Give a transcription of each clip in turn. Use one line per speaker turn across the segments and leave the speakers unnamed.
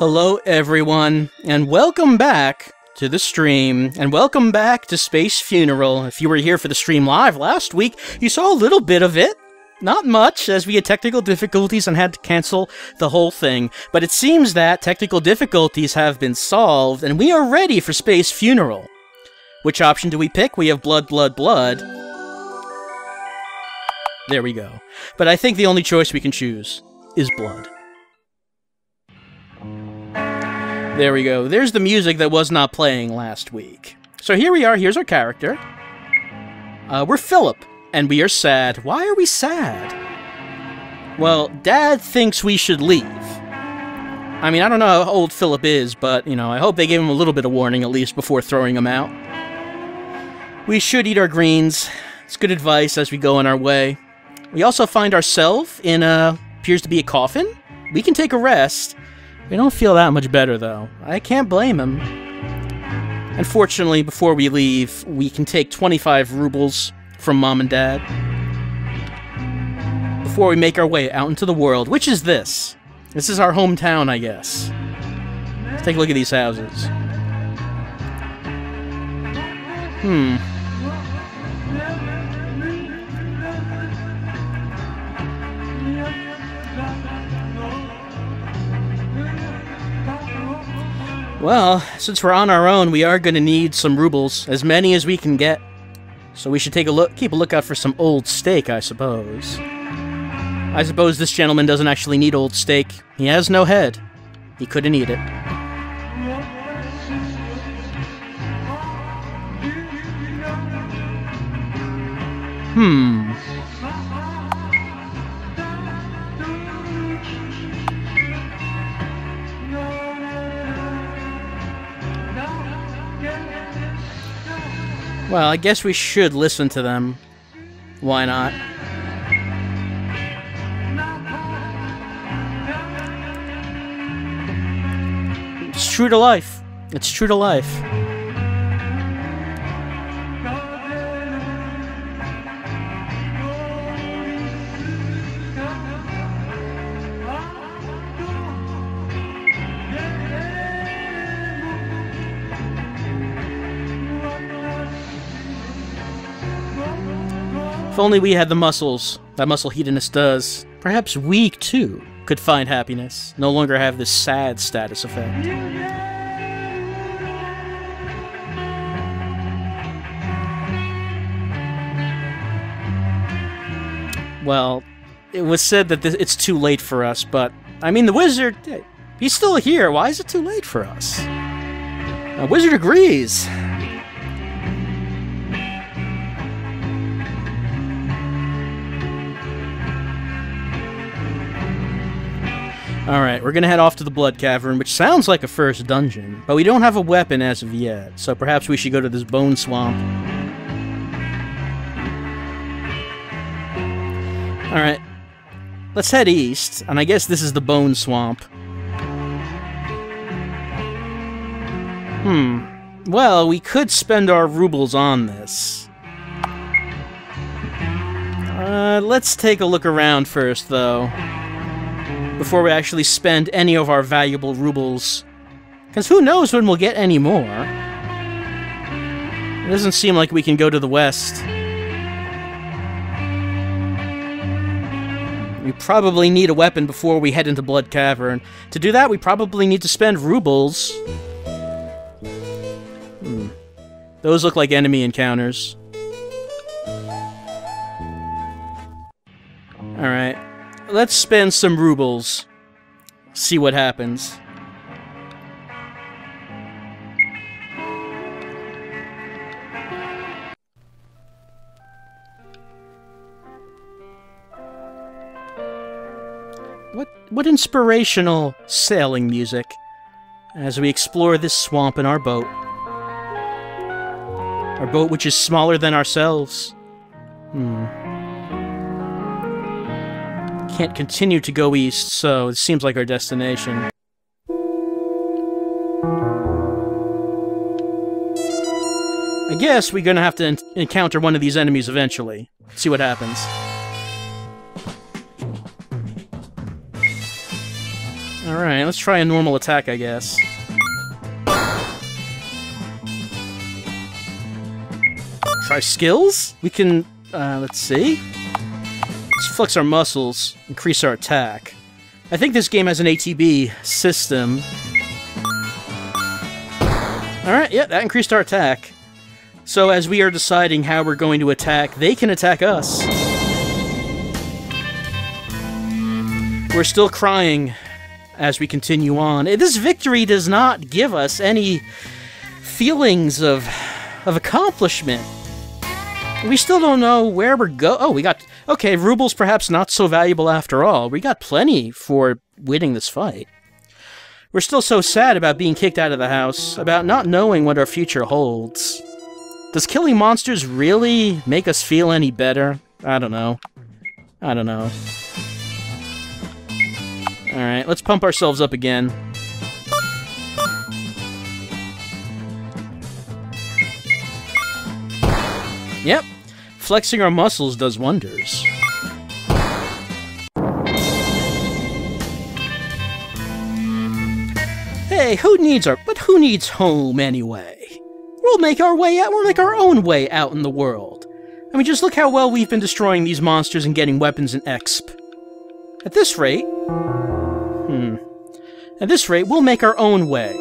Hello, everyone, and welcome back to the stream, and welcome back to Space Funeral. If you were here for the stream live last week, you saw a little bit of it. Not much, as we had technical difficulties and had to cancel the whole thing, but it seems that technical difficulties have been solved, and we are ready for Space Funeral. Which option do we pick? We have Blood, Blood, Blood. There we go. But I think the only choice we can choose is Blood. There we go. There's the music that was not playing last week. So here we are. Here's our character. Uh, we're Philip, and we are sad. Why are we sad? Well, Dad thinks we should leave. I mean, I don't know how old Philip is, but, you know, I hope they gave him a little bit of warning at least before throwing him out. We should eat our greens. It's good advice as we go on our way. We also find ourselves in a appears to be a coffin. We can take a rest. We don't feel that much better, though. I can't blame him. Unfortunately, before we leave, we can take 25 rubles from Mom and Dad. Before we make our way out into the world, which is this? This is our hometown, I guess. Let's take a look at these houses. Hmm. Well, since we're on our own, we are going to need some rubles, as many as we can get. So we should take a look, keep a lookout for some old steak, I suppose. I suppose this gentleman doesn't actually need old steak. He has no head. He couldn't eat it. Hmm. Well, I guess we should listen to them. Why not? It's true to life. It's true to life. Only we had the muscles that muscle hedonist does. Perhaps we, too, could find happiness, no longer have this sad status effect. Well, it was said that this, it's too late for us, but I mean, the wizard, he's still here. Why is it too late for us? A wizard agrees. Alright, we're gonna head off to the Blood Cavern, which sounds like a first dungeon, but we don't have a weapon as of yet, so perhaps we should go to this Bone Swamp. Alright, let's head east, and I guess this is the Bone Swamp. Hmm. Well, we could spend our rubles on this. Uh, let's take a look around first, though before we actually spend any of our valuable rubles. Because who knows when we'll get any more. It doesn't seem like we can go to the west. We probably need a weapon before we head into Blood Cavern. To do that, we probably need to spend rubles. Hmm. Those look like enemy encounters. Alright let's spend some rubles. See what happens. What what inspirational sailing music as we explore this swamp in our boat. Our boat which is smaller than ourselves. Hmm can't continue to go east, so it seems like our destination. I guess we're gonna have to encounter one of these enemies eventually. See what happens. Alright, let's try a normal attack, I guess. Try skills? We can, uh, let's see. Let's flex our muscles, increase our attack. I think this game has an ATB system. Alright, yeah, that increased our attack. So as we are deciding how we're going to attack, they can attack us. We're still crying as we continue on. Eh, this victory does not give us any feelings of of accomplishment. We still don't know where we're go. Oh, we got okay. Rubles perhaps not so valuable after all. We got plenty for winning this fight. We're still so sad about being kicked out of the house, about not knowing what our future holds. Does killing monsters really make us feel any better? I don't know. I don't know. Alright, let's pump ourselves up again. Yep, flexing our muscles does wonders. Hey, who needs our- but who needs home anyway? We'll make our way out- we'll make our own way out in the world. I mean, just look how well we've been destroying these monsters and getting weapons and exp. At this rate, Hmm. At this rate, we'll make our own way.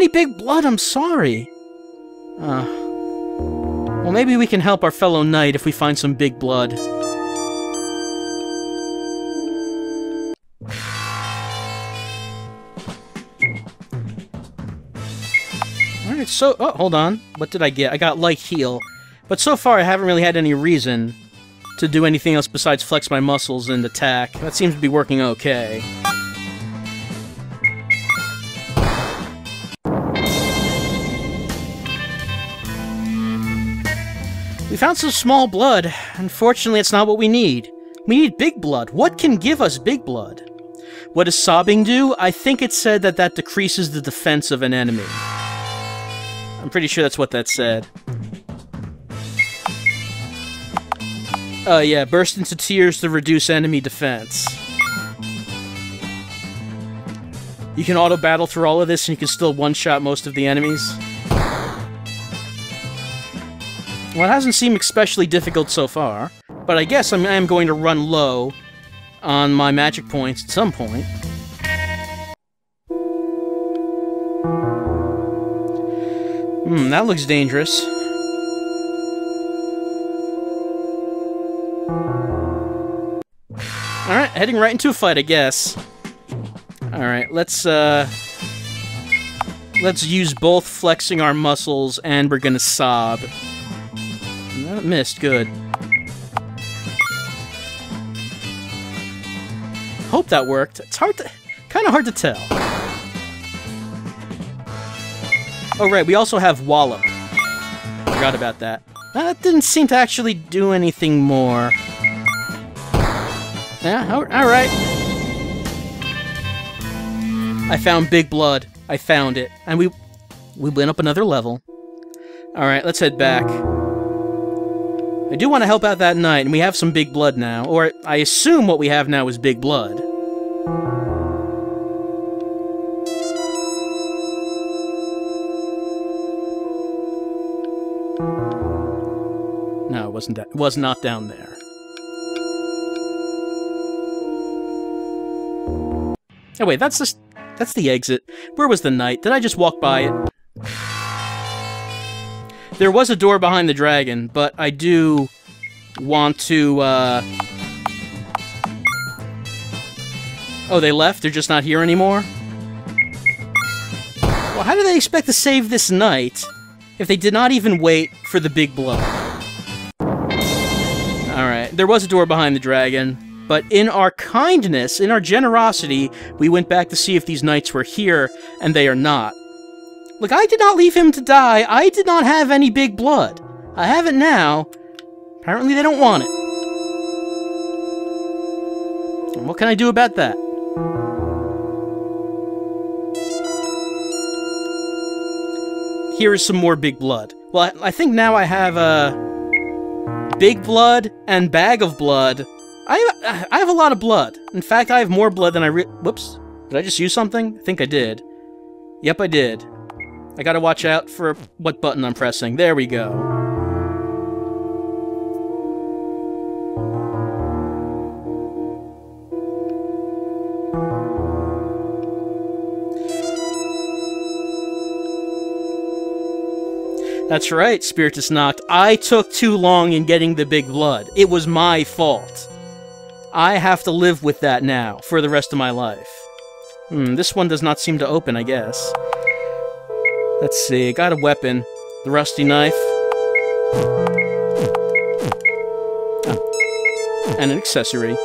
Any big blood, I'm sorry. Uh, well, maybe we can help our fellow knight if we find some big blood. Alright, so... Oh, hold on. What did I get? I got light heal. But so far, I haven't really had any reason to do anything else besides flex my muscles and attack. That seems to be working okay. We found some small blood. Unfortunately, it's not what we need. We need big blood. What can give us big blood? What does sobbing do? I think it said that that decreases the defense of an enemy. I'm pretty sure that's what that said. Oh, uh, yeah, burst into tears to reduce enemy defense. You can auto-battle through all of this and you can still one-shot most of the enemies. Well, it hasn't seemed especially difficult so far, but I guess I'm, I am going to run low on my magic points at some point. Hmm, that looks dangerous. Alright, heading right into a fight, I guess. Alright, let's, uh... Let's use both flexing our muscles, and we're gonna sob. Missed, good. Hope that worked. It's hard to... Kind of hard to tell. Oh, right, we also have Wallop. Forgot about that. That didn't seem to actually do anything more. Yeah, alright. I found Big Blood. I found it. And we we went up another level. Alright, let's head back. I do want to help out that knight, and we have some Big Blood now. Or, I assume what we have now is Big Blood. No, it wasn't. That. It was not down there. Oh wait, that's the that's the exit. Where was the knight? Did I just walk by it? There was a door behind the dragon, but I do want to, uh... Oh, they left? They're just not here anymore? Well, how do they expect to save this knight if they did not even wait for the big blow? Alright, there was a door behind the dragon, but in our kindness, in our generosity, we went back to see if these knights were here, and they are not. Look, I did not leave him to die. I did not have any big blood. I have it now. Apparently they don't want it. And what can I do about that? Here is some more big blood. Well, I, think now I have, uh... Big blood and bag of blood. I I have a lot of blood. In fact, I have more blood than I re- Whoops. Did I just use something? I think I did. Yep, I did. I gotta watch out for what button I'm pressing. There we go. That's right, Spiritus knocked. I took too long in getting the big blood. It was my fault. I have to live with that now for the rest of my life. Hmm, this one does not seem to open, I guess. Let's see, got a weapon. The rusty knife. Oh. And an accessory.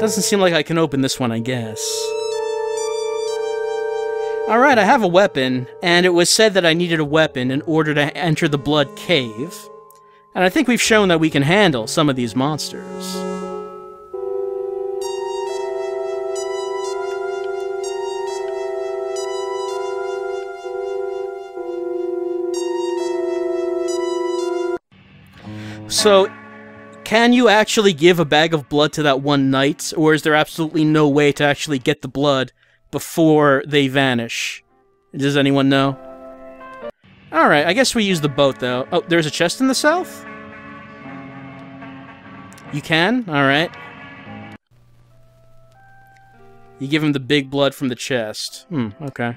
Doesn't seem like I can open this one, I guess. Alright, I have a weapon, and it was said that I needed a weapon in order to enter the Blood Cave. And I think we've shown that we can handle some of these monsters. So, can you actually give a bag of blood to that one knight, or is there absolutely no way to actually get the blood before they vanish. Does anyone know? Alright, I guess we use the boat, though. Oh, there's a chest in the south? You can? Alright. You give him the big blood from the chest. Hmm, okay.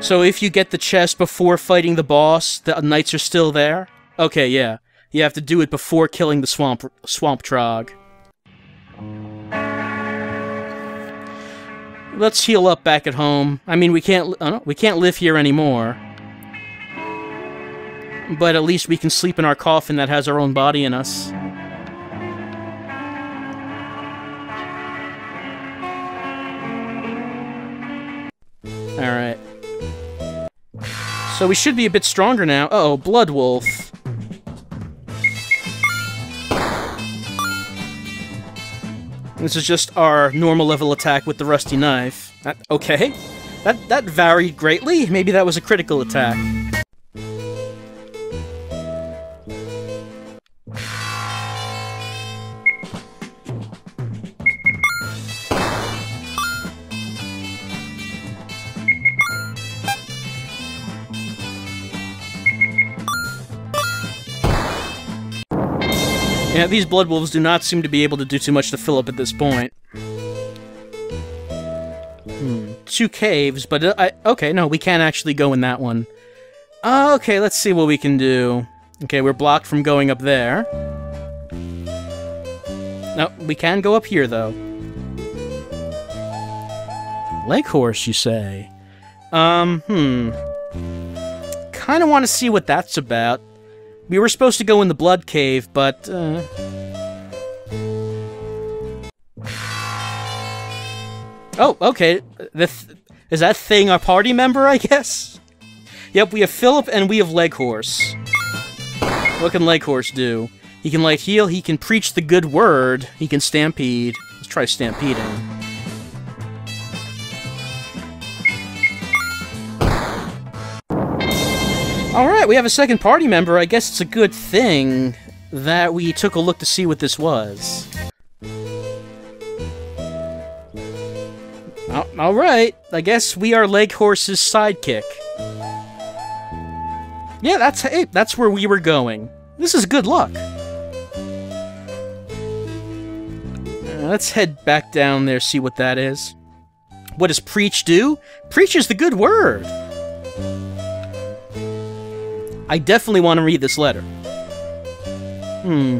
So if you get the chest before fighting the boss, the knights are still there? Okay, yeah. You have to do it before killing the swamp swamp trog. let's heal up back at home. I mean, we can't uh, we can't live here anymore. But at least we can sleep in our coffin that has our own body in us. Alright. So we should be a bit stronger now. Uh oh Blood Wolf. This is just our normal level attack with the rusty knife. That, okay. That, that varied greatly. Maybe that was a critical attack. Yeah, these Blood Wolves do not seem to be able to do too much to Philip at this point. Hmm. Two caves, but uh, I, okay, no, we can't actually go in that one. Uh, okay, let's see what we can do. Okay, we're blocked from going up there. No, we can go up here, though. Lake Leghorse, you say? Um, hmm. Kind of want to see what that's about. We were supposed to go in the Blood Cave, but... Uh... Oh, okay. The th is that thing our party member, I guess? Yep, we have Philip and we have Leghorse. What can Leghorse do? He can light heal, he can preach the good word, he can stampede. Let's try stampeding. Alright, we have a second party member. I guess it's a good thing that we took a look to see what this was. Alright, I guess we are Leghorse's sidekick. Yeah, that's hey, that's where we were going. This is good luck. Uh, let's head back down there, see what that is. What does Preach do? Preach is the good word. I definitely want to read this letter. Hmm.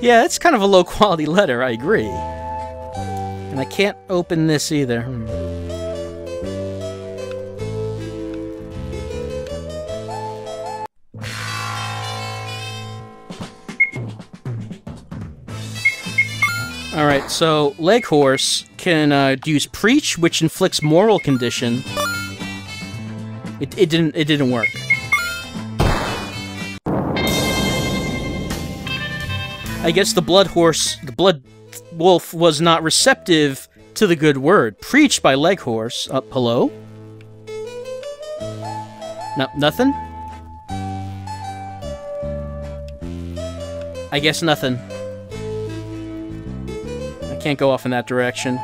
Yeah, it's kind of a low quality letter, I agree. And I can't open this either. Hmm. Alright, so Leghorse can uh, use Preach, which inflicts moral condition. It, it didn't it didn't work. I guess the blood horse, the blood wolf was not receptive to the good word preached by Leghorse. Up, uh, hello? No, nothing? I guess nothing. I can't go off in that direction.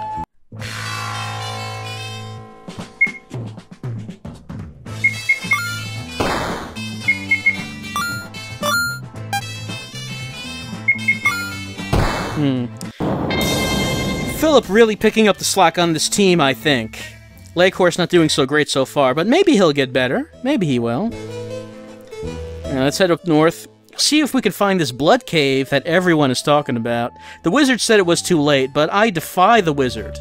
Philip really picking up the slack on this team, I think. Leghorse not doing so great so far, but maybe he'll get better. Maybe he will. Now, let's head up north. See if we can find this blood cave that everyone is talking about. The wizard said it was too late, but I defy the wizard.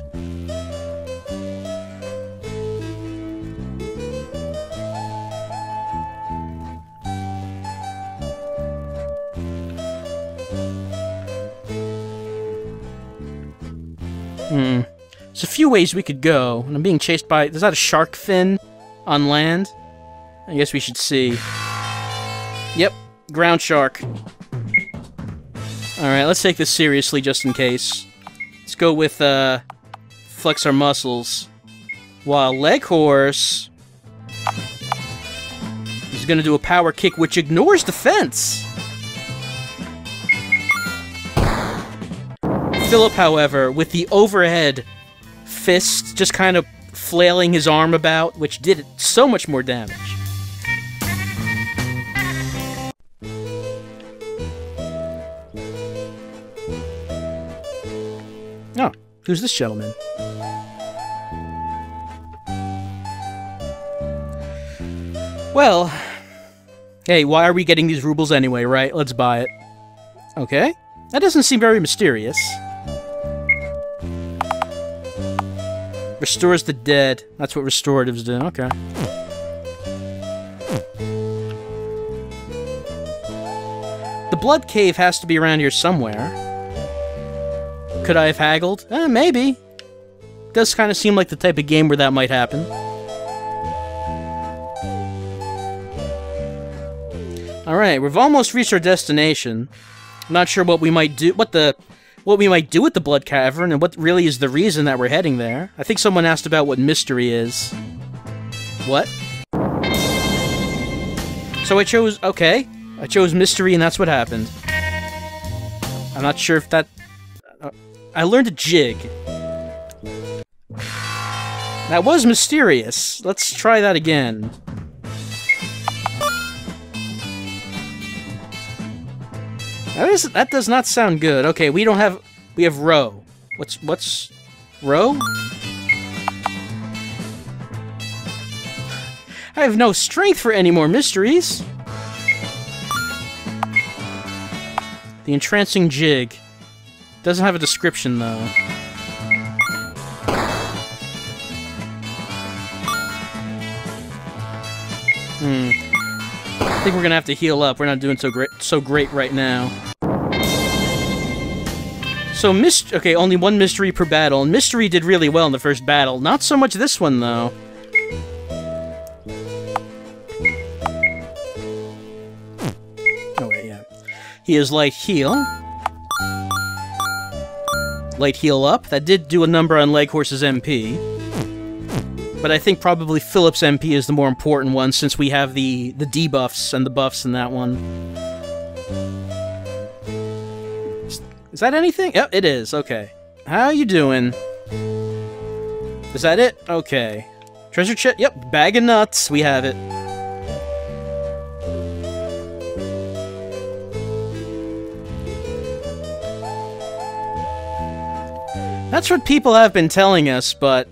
Hmm. There's a few ways we could go. And I'm being chased by... Is that a shark fin on land? I guess we should see. Yep, ground shark. Alright, let's take this seriously just in case. Let's go with, uh... Flex our muscles. While Leg Horse is gonna do a power kick which ignores defense! Philip, however, with the overhead fist just kind of flailing his arm about, which did so much more damage. Oh, who's this gentleman? Well, hey, why are we getting these rubles anyway, right? Let's buy it. Okay. That doesn't seem very mysterious. Restores the dead. That's what restoratives do. Okay. The blood cave has to be around here somewhere. Could I have haggled? Eh, maybe. Does kind of seem like the type of game where that might happen. Alright, we've almost reached our destination. Not sure what we might do- what the what we might do with the Blood Cavern and what really is the reason that we're heading there. I think someone asked about what mystery is. What? So I chose... Okay. I chose mystery and that's what happened. I'm not sure if that... Uh, I learned a jig. That was mysterious. Let's try that again. That is that does not sound good. Okay, we don't have we have row. What's what's row? I have no strength for any more mysteries. The entrancing jig. Doesn't have a description though. Think we're gonna have to heal up. We're not doing so great so great right now. So, myst okay, only one mystery per battle. And mystery did really well in the first battle. Not so much this one, though. Oh, wait, yeah. He is light heal. Light heal up. That did do a number on Leghorse's MP. But I think probably Phillips MP is the more important one, since we have the, the debuffs and the buffs in that one. Is that anything? Yep, it is. Okay. How you doing? Is that it? Okay. Treasure chest? Yep, bag of nuts. We have it. That's what people have been telling us, but...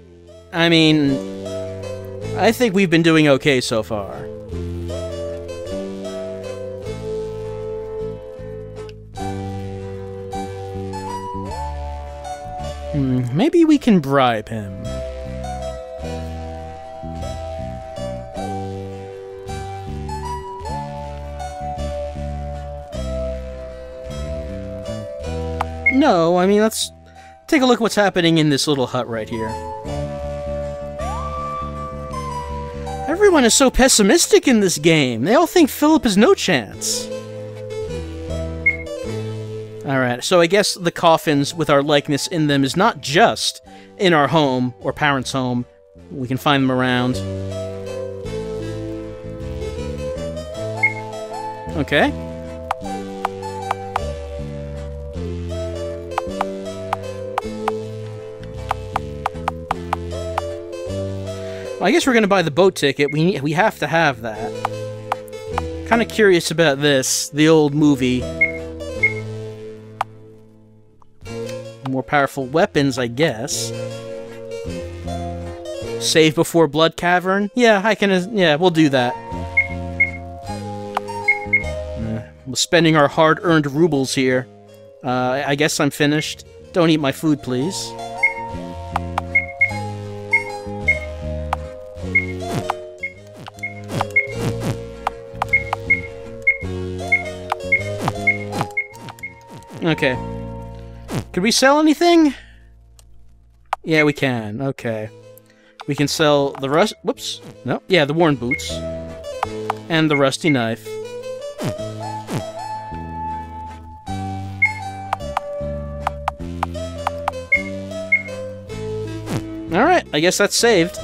I mean... I think we've been doing okay so far. Hmm, maybe we can bribe him. No, I mean, let's take a look at what's happening in this little hut right here. Everyone is so pessimistic in this game. They all think Philip has no chance. Alright, so I guess the coffins with our likeness in them is not just in our home or parents' home. We can find them around. Okay. Well, I guess we're gonna buy the boat ticket. We we have to have that. Kind of curious about this, the old movie. More powerful weapons, I guess. Save before Blood Cavern? Yeah, I can. Yeah, we'll do that. Uh, we're spending our hard-earned rubles here. Uh, I guess I'm finished. Don't eat my food, please. Okay. Can we sell anything? Yeah, we can. Okay. We can sell the rust. Whoops. No. Yeah, the worn boots. And the rusty knife. Alright, I guess that's saved.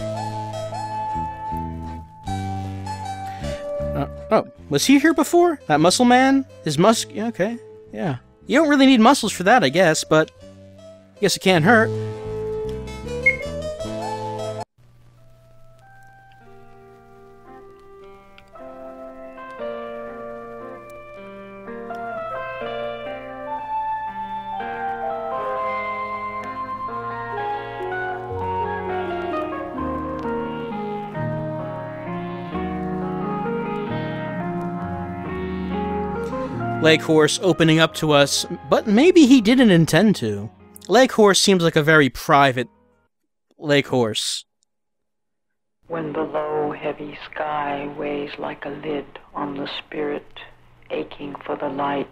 Uh, oh, was he here before? That muscle man? His musk. Okay, yeah. You don't really need muscles for that, I guess, but. I guess it can't hurt. Leghorse opening up to us, but maybe he didn't intend to. Leghorse seems like a very private Leghorse.
When the low, heavy sky weighs like a lid on the spirit, aching for the light,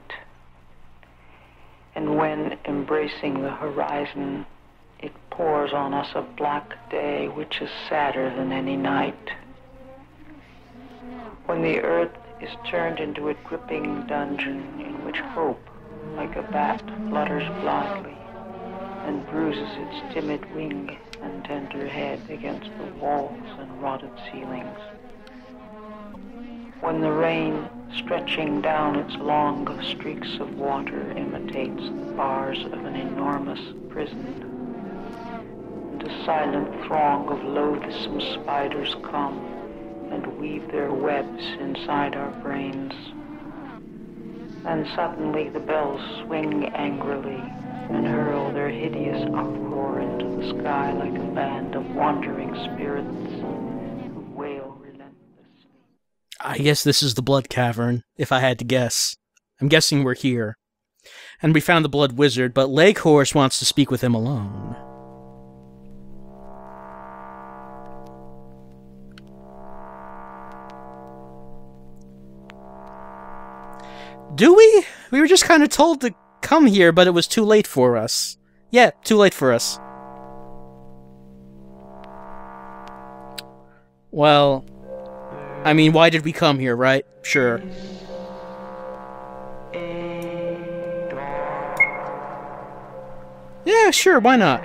and when, embracing the horizon, it pours on us a black day which is sadder than any night. When the earth is turned into a gripping dungeon in which hope, like a bat, flutters blindly and bruises its timid wing and tender head against the walls and rotted ceilings. When the rain, stretching down its long streaks of water, imitates the bars of an enormous prison, and a silent throng of loathsome spiders come and weave their webs inside our brains. And suddenly the bells swing angrily and hurl their hideous uproar into the sky like a band of wandering spirits who wail relentlessly.
I guess this is the Blood Cavern, if I had to guess. I'm guessing we're here. And we found the Blood Wizard, but Leghorse wants to speak with him alone. Do we? We were just kind of told to come here, but it was too late for us. Yeah, too late for us. Well, I mean, why did we come here, right? Sure. Yeah, sure, why not?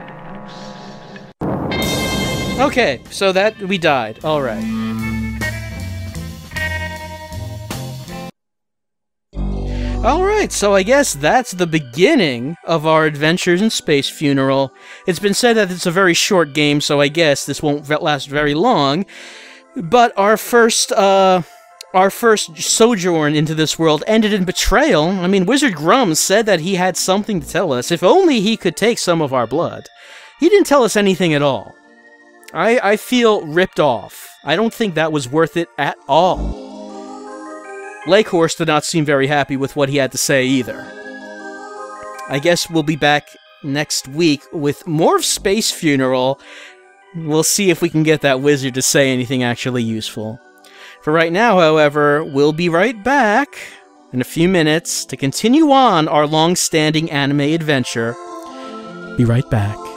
Okay, so that we died. All right. All right, so I guess that's the beginning of our adventures in Space Funeral. It's been said that it's a very short game, so I guess this won't last very long. But our first, uh, our first sojourn into this world ended in betrayal. I mean, Wizard Grum said that he had something to tell us. If only he could take some of our blood. He didn't tell us anything at all. I, I feel ripped off. I don't think that was worth it at all. Leghorse did not seem very happy with what he had to say either. I guess we'll be back next week with more of Space Funeral. We'll see if we can get that wizard to say anything actually useful. For right now, however, we'll be right back in a few minutes to continue on our long standing anime adventure. Be right back.